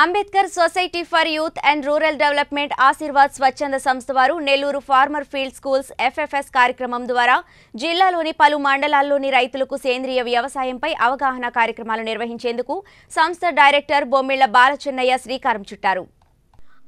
Ambedkar society for youth and rural development Ashirwad స్వచ్ఛంద సంస్థ వారు Nellore farmer field schools FFS కార్యక్రమం ద్వారా జిల్లాలోని పలు మండలాల్లోని రైతులకు సేంద్రియ వ్యవసాయంపై అవగాహన కార్యక్రమాలు నిర్వహించేందుకు సంస్థ డైరెక్టర్ బొమ్మిళ్ళ బాలచెన్నయ్య శ్రీకారం చుట్టారు.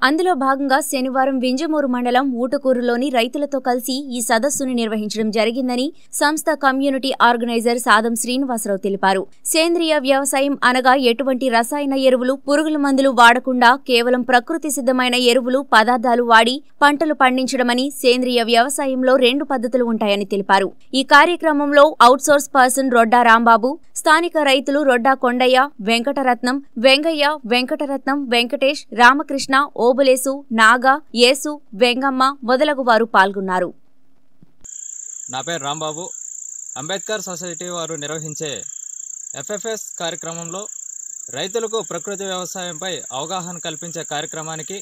అందులో భాగంగా శనివారం వింజమూరు మండలం ఊటకూరులోని రైతులతో కలిసి ఈ సదస్సును నిర్వహించడం జరిగిందని సంస్థ కమ్యూనిటీ ఆర్గనైజర్ సాదం శ్రీనివాసరావు తెలిపారు. సేంద్రియ వ్యవసాయం అనగా ఎటువంటి రసాయన ఎరువులు పురుగుల మందులు వాడకుండా కేవలం ప్రకృతి సిద్ధమైన ఎరువులు పదార్థాలు వాడి పంటలు పండించడమని సేంద్రియ వ్యవసాయంలో రెండు పద్ధతులు ఉంటాయని తెలిపారు. ఈ కార్యక్రమంలో అవుట్సోర్స్ పర్సన్ రొడ్డా రాంబాబు స్థానిక రైతులు రొడ్డా కొండయ్య వెంకటరత్నం వెంగయ్య వెంకటరత్నం వెంకటేష్ రామకృష్ణ ఓబులేసు నాగా యేసు వెంగమ్మ మొదలగు వారు పాల్గొన్నారు. నా పేరు రాంబాబు. అంబేద్కర్ సొసైటీ వారు నిర్వహించే ఎఫ్ఎఫ్ఎస్ కార్యక్రమంలో రైతులకు ప్రకృతి వ్యవసాయంపై అవగాహన కల్పించే కార్యక్రమానికి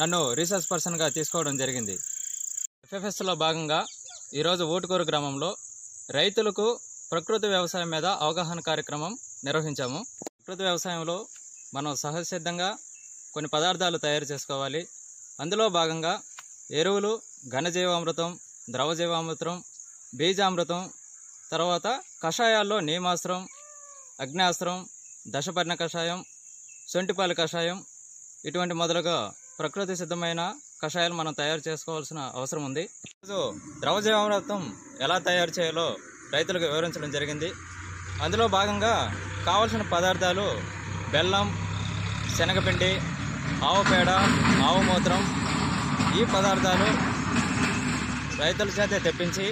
నన్ను రీసెర్చ్ పర్సన్గా తీసుకోవడం జరిగింది. ఎఫ్ఎఫ్ఎస్లో భాగంగా ఈరోజు ఓటుకూరు గ్రామంలో రైతులకు ప్రకృతి వ్యవసాయం మీద అవగాహన కార్యక్రమం నిర్వహించాము. ప్రకృతి వ్యవసాయంలో మనం సహజసిద్ధంగా కొన్ని పదార్థాలు తయారు చేసుకోవాలి. అందులో భాగంగా ఎరువులు ఘనజీవామృతం ద్రవజీవామృతం బీజామృతం తర్వాత కషాయాల్లో నీమాస్త్రం అగ్నాస్త్రం దశపర్ణ కషాయం సొంటిపాలి కషాయం ఇటువంటి మొదలుగా ప్రకృతి సిద్ధమైన కషాయాలు మనం తయారు చేసుకోవాల్సిన అవసరం ఉంది. ఈరోజు ద్రవజీవామృతం ఎలా తయారు చేయాలో రైతులకు వివరించడం జరిగింది. అందులో భాగంగా కావలసిన పదార్థాలు బెల్లం శనగపిండి ఆవు పేడ ఆవు మూత్రం ఈ పదార్థాలు రైతుల చేత తెప్పించి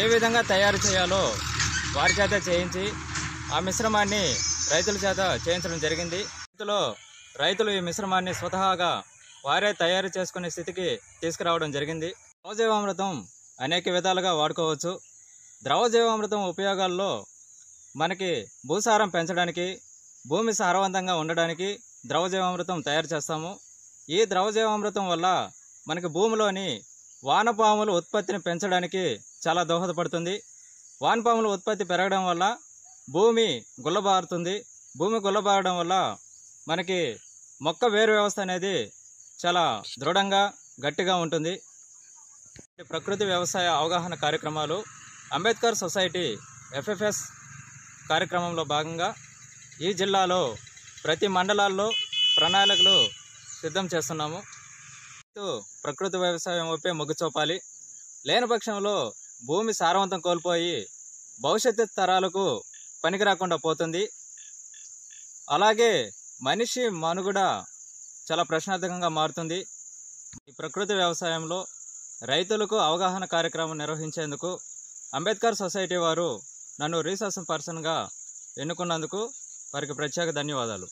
ఏ విధంగా తయారు చేయాలో వారి చేత చేయించి ఆ మిశ్రమాన్ని రైతుల చేత చేయించడం జరిగింది. రైతులో రైతులు ఈ మిశ్రమాన్ని స్వతహాగా వారే తయారు చేసుకునే స్థితికి తీసుకురావడం జరిగింది. ద్రవజీవామృతం అనేక విధాలుగా వాడుకోవచ్చు. ద్రవజీవామృతం ఉపయోగాల్లో మనకి భూసారం పెంచడానికి భూమి సారవంతంగా ఉండడానికి ద్రవజీవామృతం తయారు చేస్తాము. ఈ ద్రవజీవామృతం వల్ల మనకి భూమిలోని వానపాముల ఉత్పత్తిని పెంచడానికి చాలా దోహదపడుతుంది. వానపాముల ఉత్పత్తి పెరగడం వల్ల భూమి గుల్లబారుతుంది. భూమి గుల్లబారడం వల్ల మనకి మొక్క వేరు వ్యవస్థ అనేది చాలా దృఢంగా గట్టిగా ఉంటుంది. ప్రకృతి వ్యవసాయ అవగాహన కార్యక్రమాలు అంబేద్కర్ సొసైటీ ఎఫ్ఎఫ్ఎస్ కార్యక్రమంలో భాగంగా ఈ జిల్లాలో ప్రతి మండలాల్లో ప్రణాళికలు సిద్ధం చేస్తున్నాము. ప్రకృతి వ్యవసాయం వైపే మొగ్గు చూపాలి లేని పక్షంలో భూమి సారవంతం కోల్పోయి భవిష్యత్తు తరాలకు పనికి రాకుండా పోతుంది. అలాగే మనిషి మనుగడ చాలా ప్రశ్నార్థకంగా మారుతుంది. ఈ ప్రకృతి వ్యవసాయంలో రైతులకు అవగాహన కార్యక్రమం నిర్వహించేందుకు అంబేద్కర్ సొసైటీ వారు నన్ను రీసెర్చ్ పర్సన్గా ఎన్నుకున్నందుకు వారికి ప్రత్యేక ధన్యవాదాలు.